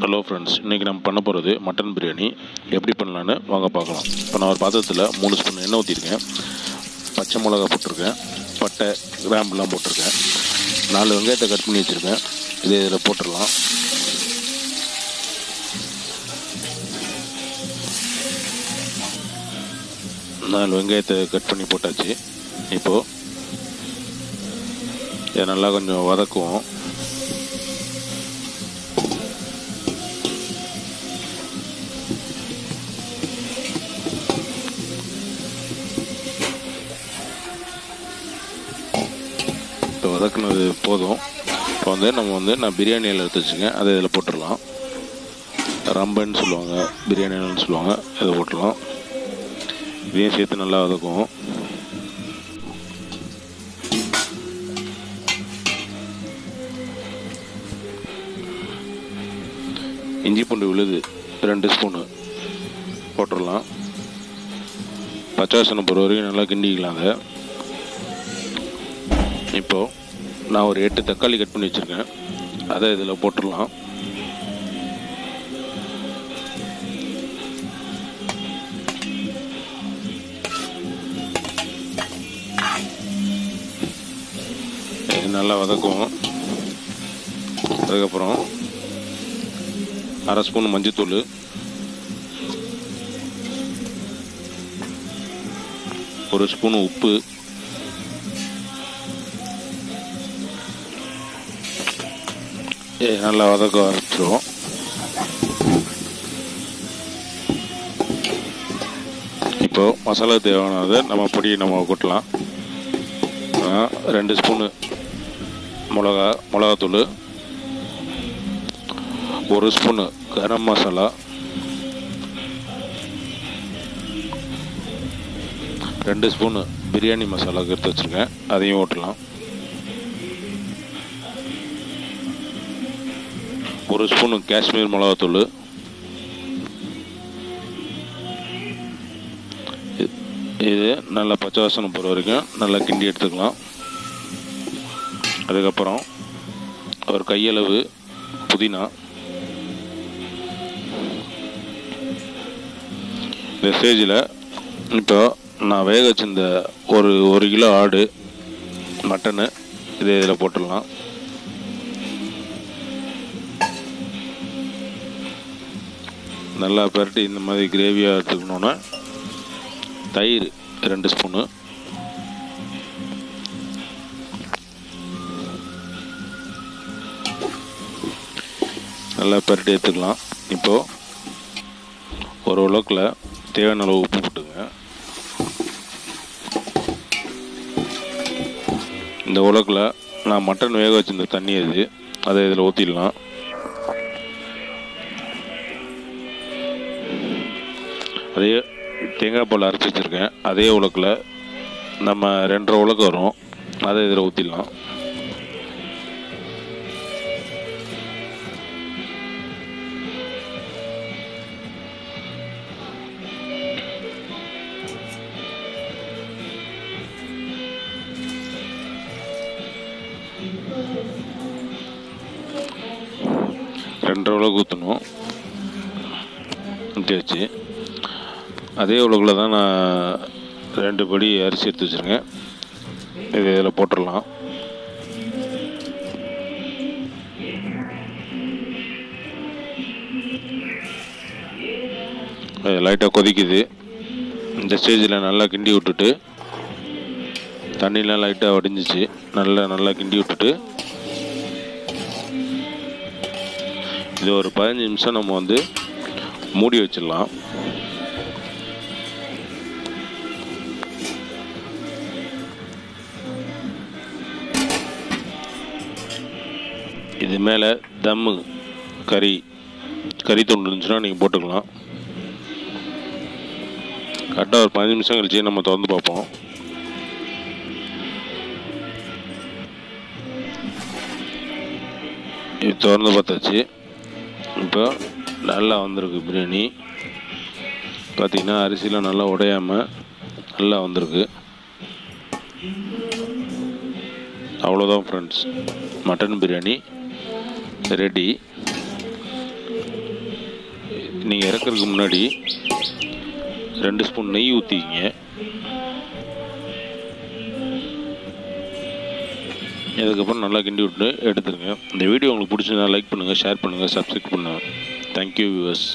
Hello friends இன்றைக்கி நம்ம பண்ண போகிறது மட்டன் பிரியாணி எப்படி பண்ணலான்னு வாங்க பார்க்கலாம். இப்போ நான் ஒரு பாத்திரத்தில் மூணு ஸ்பூன் எண்ணெய் ஊற்றிருக்கேன் பச்சை மிளகா போட்டிருக்கேன். பட்டை கிராம்புலாம் போட்டிருக்கேன். நாலு வெங்காயத்தை கட் பண்ணி வச்சுருக்கேன். இதை இதில் போட்டுடலாம். நாலு வெங்காயத்தை கட் பண்ணி போட்டாச்சு. இப்போது இதை நல்லா கொஞ்சம் வதக்குவோம். இப்போ வதக்குனது போதும். இப்போ வந்து நம்ம வந்து நான் பிரியாணியில் எடுத்து வச்சுக்கேன் அதை இதில் போட்டுடலாம். ரம்பன்னு சொல்லுவாங்க. பிரியாணின்னு சொல்லுவாங்க. இதை போட்டுடலாம். இதையும் சேர்த்து நல்லா வதக்குவோம். இஞ்சி பூண்டு விழுது. ரெண்டு ஸ்பூனு. போட்டுடலாம். பச்சை வாசனை வரைக்கும் நல்லா கிண்டிக்கலாம் அதை. இப்போது நான் ஒரு எட்டு தக்காளி கட் பண்ணி வச்சுருக்கேன். அதை இதில் போட்டுடலாம். இது நல்லா வதக்குவோம் அதுக்கப்புறம் அரை ஸ்பூன் மஞ்சத்தூள். ஒரு ஸ்பூன் உப்பு. நல்லா வதக்க ஆரம்பிச்சிருவோம். இப்போ மசாலா தேவையானதை நம்ம பொடி நம்ம கொட்டலாம். ரெண்டு ஸ்பூனு மிளகா மிளகாத்தூள் ஒரு ஸ்பூனு கரம் மசாலா ரெண்டு ஸ்பூனு பிரியாணி மசாலா எடுத்து வச்சுருக்கேன். அதையும் ஓட்டலாம். ஒரு ஸ்பூனு காஷ்மீர் மிளகாத்தூள். இது நல்லா பச்சை வாசனை போகிற வரைக்கும் நல்லா கிண்டி எடுத்துக்கலாம். அதுக்கப்புறம் ஒரு கையளவு புதினா. இந்த ஸ்டேஜில் இப்போ நான் வேக வச்சிருந்த ஒரு ஒரு கிலோ ஆடு மட்டனு இதை இதில் போட்டுடலாம். நல்லா பரட்டி இந்த மாதிரி கிரேவியாக எடுத்துக்கணுன்னா தயிர் ரெண்டு ஸ்பூனு. நல்லா பரட்டி எடுத்துக்கலாம். இப்போது ஒரு உலக்கில் தேவையான அளவு உப்பு போட்டுங்க. இந்த உலக்கில் நான் மட்டன் வேக வச்சிருந்த தண்ணி அது அதை இதில் ஊற்றிடலாம் அதே தேங்காய் பால் அரைச்சி வச்சுருக்கேன். அதே உலக்கில் நம்ம ரெண்டரை உலக்கு வரும். அதை இதில் ஊற்றிடலாம் ரெண்டரை உலக்கு ஊற்றணும் ஊற்றியாச்சு அதே உலகில் தான் நான் ரெண்டு படி அரிசி எடுத்து வச்சுருக்கேன். இது இதில் போட்டுடலாம். லைட்டாக கொதிக்குது. இந்த ஸ்டேஜில் நல்லா கிண்டி விட்டுட்டு தண்ணிலாம் லைட்டாக வடிஞ்சிச்சு. நல்லா நல்லா கிண்டி விட்டுட்டு இது ஒரு பதினஞ்சு நிமிஷம் நம்ம வந்து மூடி வச்சிடலாம். இது மேலே தம்மு கறி கறி தொண்டு இருந்துச்சுன்னா நீங்கள் போட்டுக்கலாம். கரெக்டாக ஒரு பதினஞ்சு நிமிஷம் கழிச்சு நம்ம திறந்து பார்ப்போம். இது திறந்து பார்த்தாச்சு. இப்போ நல்லா வந்திருக்கு பிரியாணி. பார்த்தீங்கன்னா அரிசிலாம் நல்லா உடையாமல் நல்லா வந்திருக்கு. அவ்வளோதான் ஃப்ரெண்ட்ஸ் மட்டன் பிரியாணி. ரெடி. நீங்கள் இறக்குறதுக்கு முன்னாடி ரெண்டு ஸ்பூன் நெய் ஊற்றிக்கிங்க இதுக்கப்புறம் நல்லா கிண்டி விட்டு எடுத்துருங்க. இந்த வீடியோ உங்களுக்கு பிடிச்சதுனா லைக் பண்ணுங்கள் ஷேர் பண்ணுங்கள் சப்ஸ்கிரைப் பண்ணுங்கள் தேங்க்யூ வியூவர்ஸ்